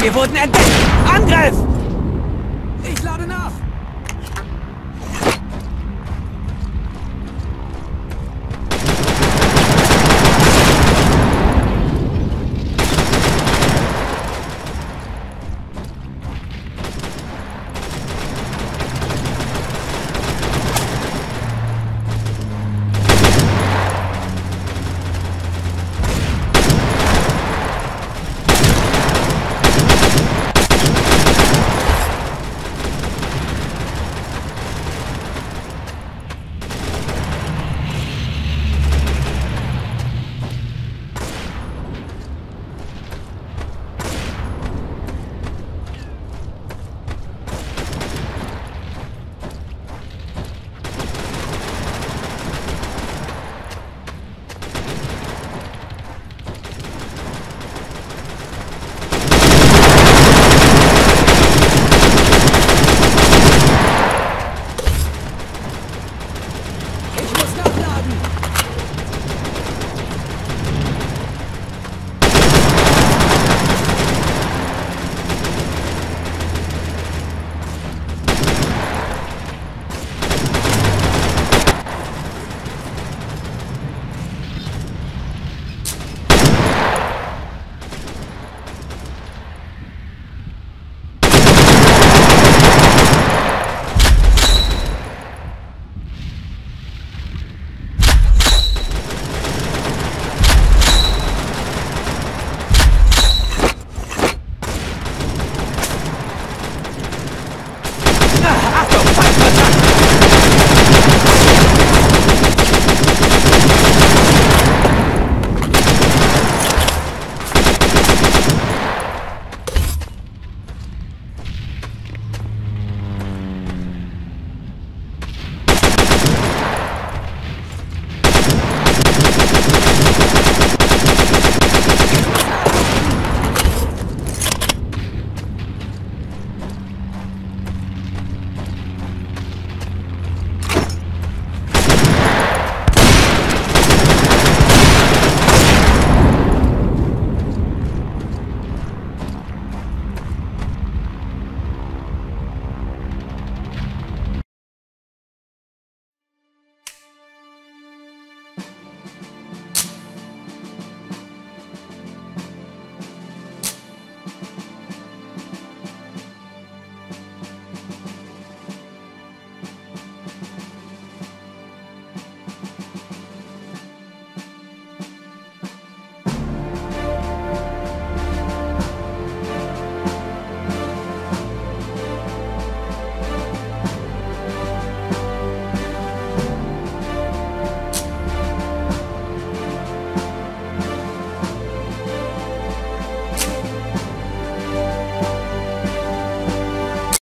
Wir wurden entdeckt! Angriff!